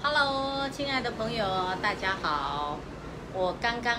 Hello，亲爱的朋友，大家好。我刚刚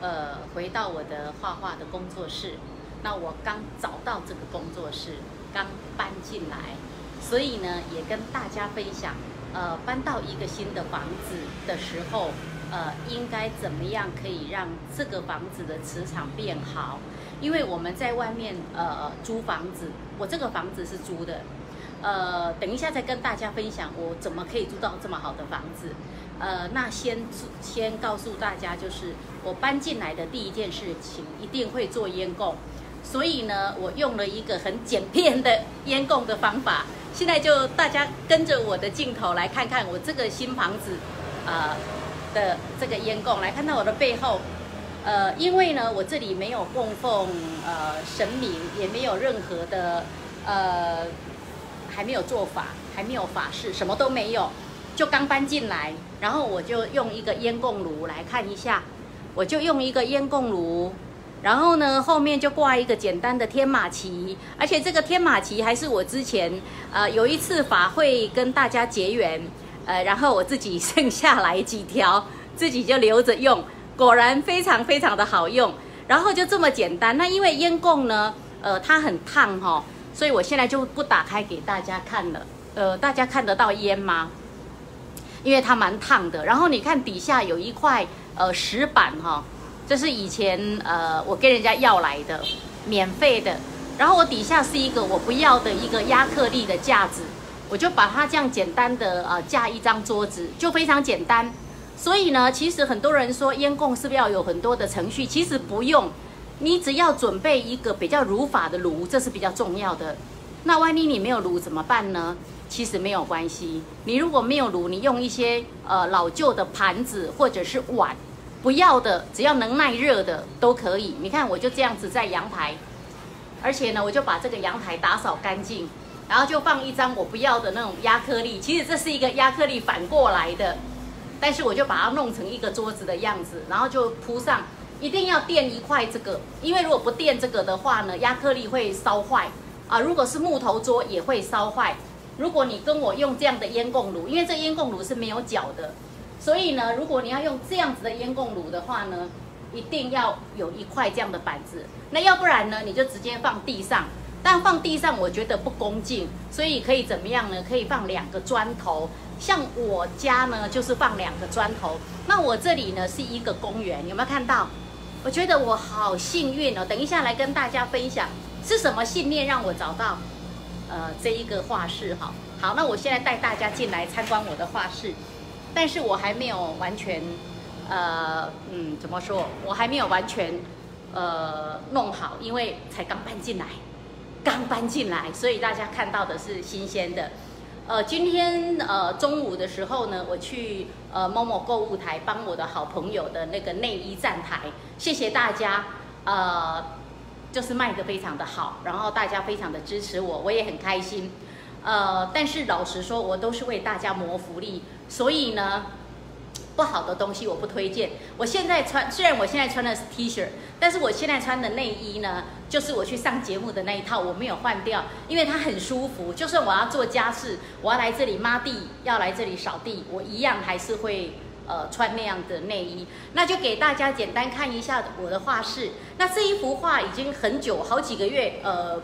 呃回到我的画画的工作室，那我刚找到这个工作室，刚搬进来，所以呢也跟大家分享，呃，搬到一个新的房子的时候，呃，应该怎么样可以让这个房子的磁场变好？因为我们在外面呃租房子，我这个房子是租的。呃，等一下再跟大家分享我怎么可以租到这么好的房子。呃，那先先告诉大家，就是我搬进来的第一件事情，一定会做烟供。所以呢，我用了一个很简便的烟供的方法。现在就大家跟着我的镜头来看看我这个新房子，呃的这个烟供，来看到我的背后。呃，因为呢，我这里没有供奉呃神明，也没有任何的呃。还没有做法，还没有法事，什么都没有，就刚搬进来，然后我就用一个烟供炉来看一下，我就用一个烟供炉，然后呢后面就挂一个简单的天马旗，而且这个天马旗还是我之前呃有一次法会跟大家结缘，呃然后我自己剩下来几条，自己就留着用，果然非常非常的好用，然后就这么简单。那因为烟供呢，呃它很烫哈。所以我现在就不打开给大家看了，呃，大家看得到烟吗？因为它蛮烫的。然后你看底下有一块呃石板哈，这是以前呃我跟人家要来的，免费的。然后我底下是一个我不要的一个亚克力的架子，我就把它这样简单的呃架一张桌子，就非常简单。所以呢，其实很多人说烟供是不是要有很多的程序？其实不用。你只要准备一个比较如法的炉，这是比较重要的。那万一你没有炉怎么办呢？其实没有关系。你如果没有炉，你用一些呃老旧的盘子或者是碗，不要的，只要能耐热的都可以。你看，我就这样子在阳台，而且呢，我就把这个阳台打扫干净，然后就放一张我不要的那种亚克力。其实这是一个亚克力反过来的，但是我就把它弄成一个桌子的样子，然后就铺上。一定要垫一块这个，因为如果不垫这个的话呢，亚克力会烧坏啊。如果是木头桌也会烧坏。如果你跟我用这样的烟供炉，因为这烟供炉是没有脚的，所以呢，如果你要用这样子的烟供炉的话呢，一定要有一块这样的板子。那要不然呢，你就直接放地上。但放地上我觉得不恭敬，所以可以怎么样呢？可以放两个砖头。像我家呢，就是放两个砖头。那我这里呢是一个公园，有没有看到？我觉得我好幸运哦！等一下来跟大家分享是什么信念让我找到，呃，这一个画室哈。好，那我现在带大家进来参观我的画室，但是我还没有完全，呃，嗯，怎么说？我还没有完全，呃，弄好，因为才刚搬进来，刚搬进来，所以大家看到的是新鲜的。呃，今天呃中午的时候呢，我去呃某某购物台帮我的好朋友的那个内衣站台，谢谢大家，呃，就是卖的非常的好，然后大家非常的支持我，我也很开心，呃，但是老实说，我都是为大家谋福利，所以呢。不好的东西我不推荐。我现在穿，虽然我现在穿的是 T 恤，但是我现在穿的内衣呢，就是我去上节目的那一套，我没有换掉，因为它很舒服。就算我要做家事，我要来这里抹地，要来这里扫地，我一样还是会呃穿那样的内衣。那就给大家简单看一下我的画室。那这一幅画已经很久，好几个月，呃，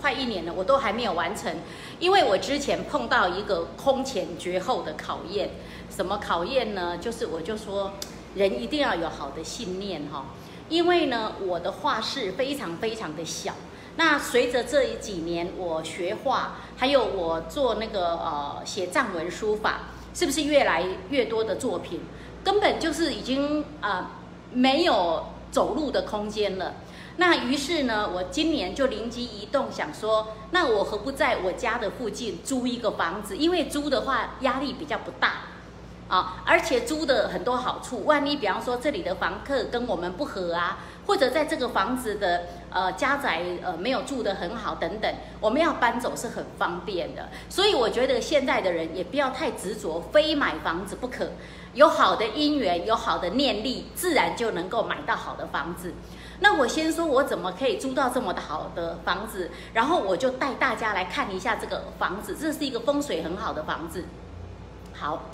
快一年了，我都还没有完成，因为我之前碰到一个空前绝后的考验。什么考验呢？就是我就说，人一定要有好的信念哈。因为呢，我的画室非常非常的小。那随着这几年我学画，还有我做那个呃写藏文书法，是不是越来越多的作品，根本就是已经啊没有走路的空间了。那于是呢，我今年就灵机一动，想说，那我何不在我家的附近租一个房子？因为租的话压力比较不大。啊，而且租的很多好处，万一比方说这里的房客跟我们不合啊，或者在这个房子的呃家宅呃没有住得很好等等，我们要搬走是很方便的。所以我觉得现在的人也不要太执着，非买房子不可。有好的姻缘，有好的念力，自然就能够买到好的房子。那我先说我怎么可以租到这么的好的房子，然后我就带大家来看一下这个房子，这是一个风水很好的房子。好。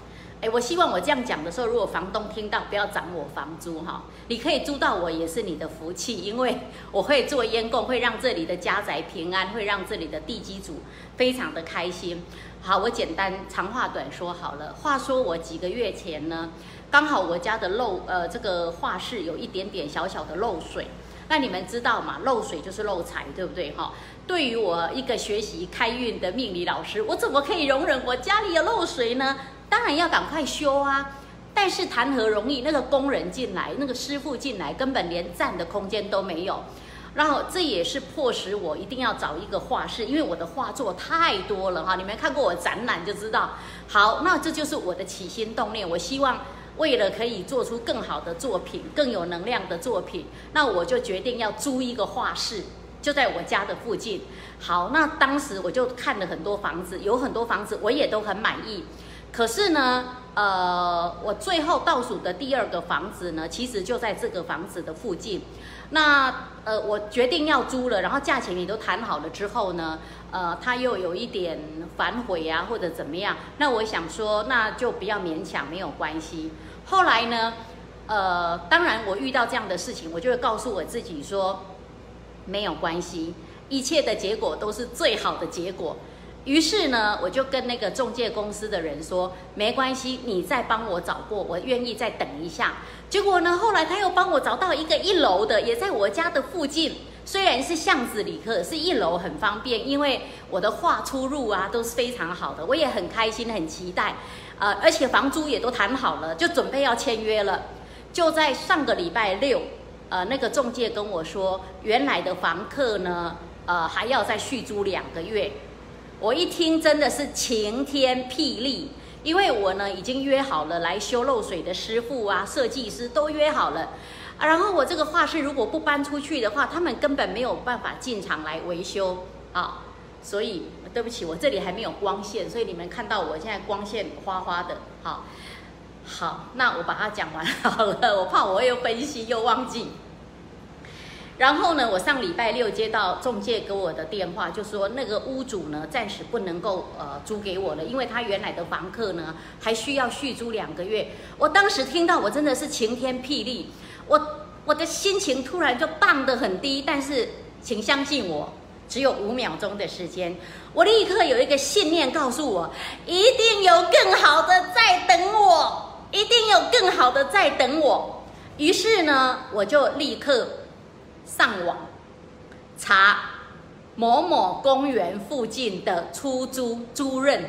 哎，我希望我这样讲的时候，如果房东听到，不要涨我房租哈。你可以租到我也是你的福气，因为我会做烟供，会让这里的家宅平安，会让这里的地基主非常的开心。好，我简单长话短说好了。话说我几个月前呢，刚好我家的漏呃这个画室有一点点小小的漏水。那你们知道嘛？漏水就是漏财，对不对哈？对于我一个学习开运的命理老师，我怎么可以容忍我家里有漏水呢？当然要赶快修啊！但是谈何容易？那个工人进来，那个师傅进来，根本连站的空间都没有。然后这也是迫使我一定要找一个画室，因为我的画作太多了哈。你们看过我展览就知道。好，那这就是我的起心动念。我希望。为了可以做出更好的作品，更有能量的作品，那我就决定要租一个画室，就在我家的附近。好，那当时我就看了很多房子，有很多房子我也都很满意。可是呢，呃，我最后倒数的第二个房子呢，其实就在这个房子的附近。那呃，我决定要租了，然后价钱也都谈好了之后呢，呃，他又有一点反悔啊，或者怎么样？那我想说，那就不要勉强，没有关系。后来呢，呃，当然我遇到这样的事情，我就会告诉我自己说，没有关系，一切的结果都是最好的结果。于是呢，我就跟那个中介公司的人说，没关系，你再帮我找过，我愿意再等一下。结果呢，后来他又帮我找到一个一楼的，也在我家的附近，虽然是巷子里，可是一楼很方便，因为我的画出入啊都是非常好的，我也很开心，很期待。呃，而且房租也都谈好了，就准备要签约了。就在上个礼拜六，呃，那个中介跟我说，原来的房客呢，呃，还要再续租两个月。我一听真的是晴天霹雳，因为我呢已经约好了来修漏水的师傅啊、设计师都约好了，然后我这个画室如果不搬出去的话，他们根本没有办法进场来维修啊，所以。对不起，我这里还没有光线，所以你们看到我现在光线花花的。好，好，那我把它讲完好了，我怕我又分析又忘记。然后呢，我上礼拜六接到中介给我的电话，就说那个屋主呢暂时不能够呃租给我了，因为他原来的房客呢还需要续租两个月。我当时听到我真的是晴天霹雳，我我的心情突然就荡得很低，但是请相信我。只有五秒钟的时间，我立刻有一个信念告诉我，一定有更好的在等我，一定有更好的在等我。于是呢，我就立刻上网查某某公园附近的出租租赁，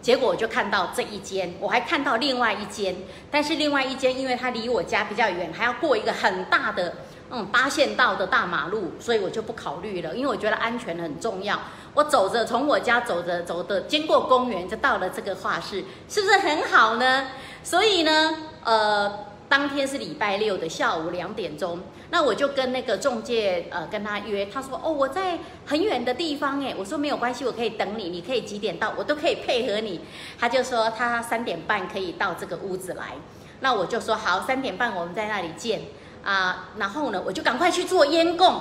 结果我就看到这一间，我还看到另外一间，但是另外一间因为它离我家比较远，还要过一个很大的。嗯，八线道的大马路，所以我就不考虑了，因为我觉得安全很重要。我走着从我家走着走的，经过公园就到了这个画室，是不是很好呢？所以呢，呃，当天是礼拜六的下午两点钟，那我就跟那个中介呃跟他约，他说哦我在很远的地方哎，我说没有关系，我可以等你，你可以几点到，我都可以配合你。他就说他三点半可以到这个屋子来，那我就说好，三点半我们在那里见。啊，然后呢，我就赶快去做烟供，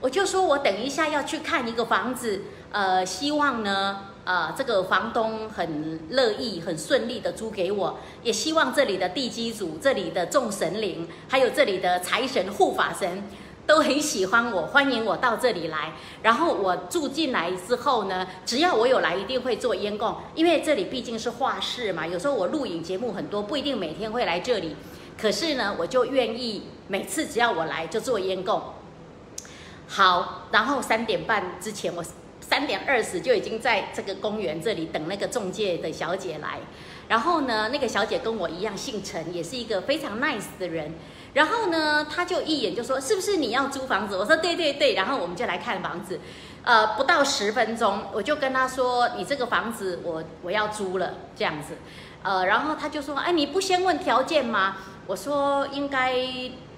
我就说我等一下要去看一个房子，呃，希望呢，呃，这个房东很乐意、很顺利的租给我，也希望这里的地基主、这里的众神灵，还有这里的财神、护法神都很喜欢我，欢迎我到这里来。然后我住进来之后呢，只要我有来，一定会做烟供，因为这里毕竟是画室嘛，有时候我录影节目很多，不一定每天会来这里。可是呢，我就愿意每次只要我来就做烟供。好，然后三点半之前，我三点二十就已经在这个公园这里等那个中介的小姐来。然后呢，那个小姐跟我一样姓陈，也是一个非常 nice 的人。然后呢，她就一眼就说：“是不是你要租房子？”我说：“对对对。”然后我们就来看房子。呃，不到十分钟，我就跟她说：“你这个房子我我要租了。”这样子。呃，然后她就说：“哎，你不先问条件吗？”我说应该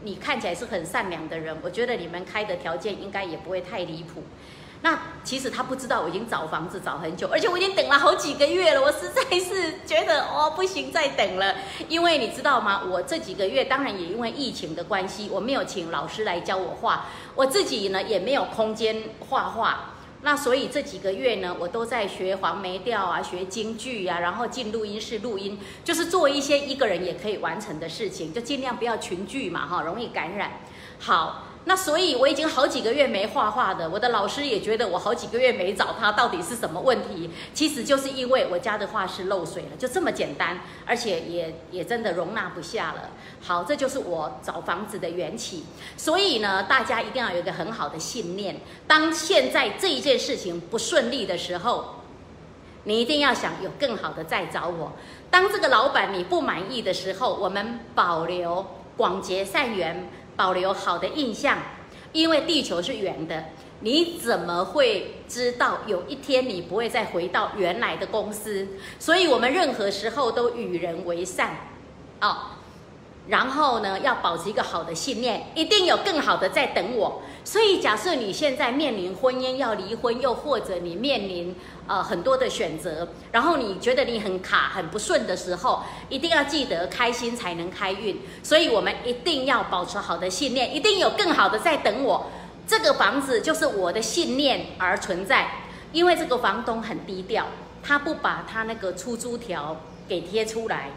你看起来是很善良的人，我觉得你们开的条件应该也不会太离谱。那其实他不知道我已经找房子找很久，而且我已经等了好几个月了，我实在是觉得哦不行再等了。因为你知道吗？我这几个月当然也因为疫情的关系，我没有请老师来教我画，我自己呢也没有空间画画。那所以这几个月呢，我都在学黄梅调啊，学京剧呀，然后进录音室录音，就是做一些一个人也可以完成的事情，就尽量不要群聚嘛，哈，容易感染。好。那所以我已经好几个月没画画的，我的老师也觉得我好几个月没找他，到底是什么问题？其实就是因为我家的画室漏水了，就这么简单，而且也也真的容纳不下了。好，这就是我找房子的缘起。所以呢，大家一定要有一个很好的信念：当现在这一件事情不顺利的时候，你一定要想有更好的再找我。当这个老板你不满意的时候，我们保留广结善缘。保留好的印象，因为地球是圆的，你怎么会知道有一天你不会再回到原来的公司？所以我们任何时候都与人为善，啊。然后呢，要保持一个好的信念，一定有更好的在等我。所以，假设你现在面临婚姻要离婚，又或者你面临呃很多的选择，然后你觉得你很卡、很不顺的时候，一定要记得开心才能开运。所以我们一定要保持好的信念，一定有更好的在等我。这个房子就是我的信念而存在，因为这个房东很低调，他不把他那个出租条给贴出来。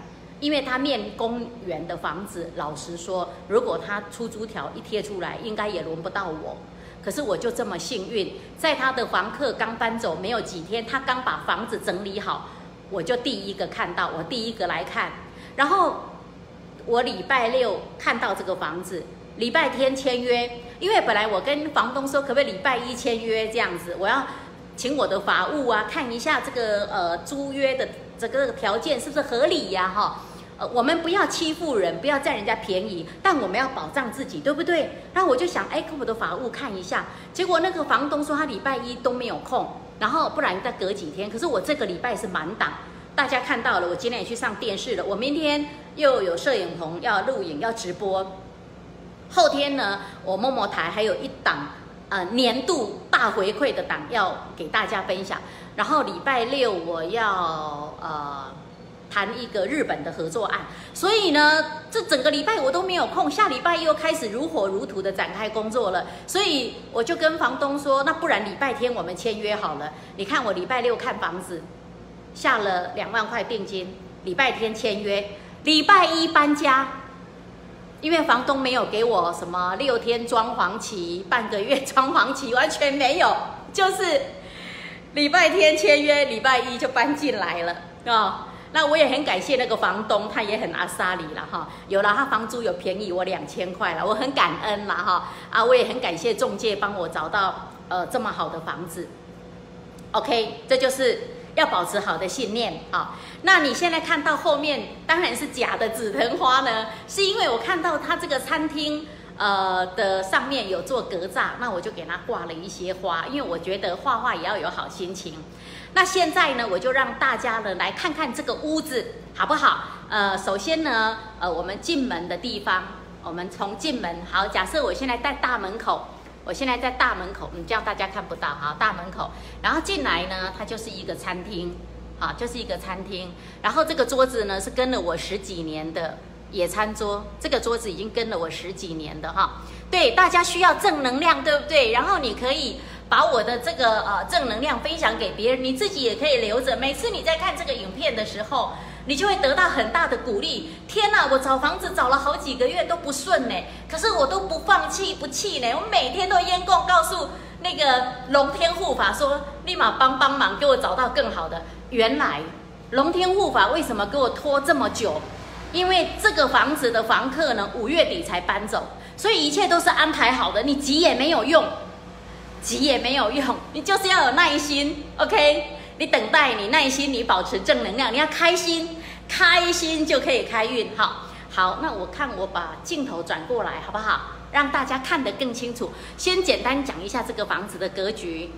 因为他面公园的房子，老实说，如果他出租条一贴出来，应该也轮不到我。可是我就这么幸运，在他的房客刚搬走没有几天，他刚把房子整理好，我就第一个看到，我第一个来看。然后我礼拜六看到这个房子，礼拜天签约。因为本来我跟房东说，可不可以礼拜一签约这样子？我要请我的法务啊，看一下这个呃租约的这个条件是不是合理呀？哈。呃，我们不要欺负人，不要占人家便宜，但我们要保障自己，对不对？然后我就想，哎，跟我的法务看一下。结果那个房东说他礼拜一都没有空，然后不然再隔几天。可是我这个礼拜是满档，大家看到了，我今天也去上电视了。我明天又有摄影棚要录影要直播，后天呢，我默默台还有一档呃年度大回馈的档要给大家分享。然后礼拜六我要呃。谈一个日本的合作案，所以呢，这整个礼拜我都没有空，下礼拜又开始如火如荼的展开工作了，所以我就跟房东说，那不然礼拜天我们签约好了。你看我礼拜六看房子，下了两万块定金，礼拜天签约，礼拜一搬家，因为房东没有给我什么六天装潢期、半个月 装潢期，完全没有，就是礼拜天签约，礼拜一就搬进来了啊。那我也很感谢那个房东，他也很阿莎里了哈，有了他房租有便宜我两千块了，我很感恩啦哈啊，我也很感谢中介帮我找到呃这么好的房子。OK，这就是要保持好的信念啊。那你现在看到后面当然是假的紫藤花呢，是因为我看到他这个餐厅呃的上面有做格栅，那我就给他挂了一些花，因为我觉得画画也要有好心情。那现在呢，我就让大家呢来看看这个屋子好不好？呃，首先呢，呃，我们进门的地方，我们从进门，好，假设我现在在大门口，我现在在大门口，嗯，这样大家看不到哈，大门口，然后进来呢，它就是一个餐厅，好，就是一个餐厅，然后这个桌子呢是跟了我十几年的野餐桌，这个桌子已经跟了我十几年的哈，对，大家需要正能量，对不对？然后你可以。把我的这个呃正能量分享给别人，你自己也可以留着。每次你在看这个影片的时候，你就会得到很大的鼓励。天哪，我找房子找了好几个月都不顺呢，可是我都不放弃不气馁，我每天都烟供告诉那个龙天护法说，立马帮帮忙，给我找到更好的。原来龙天护法为什么给我拖这么久？因为这个房子的房客呢五月底才搬走，所以一切都是安排好的，你急也没有用。急也没有用，你就是要有耐心，OK？你等待，你耐心，你保持正能量，你要开心，开心就可以开运。好，好，那我看我把镜头转过来，好不好？让大家看得更清楚。先简单讲一下这个房子的格局。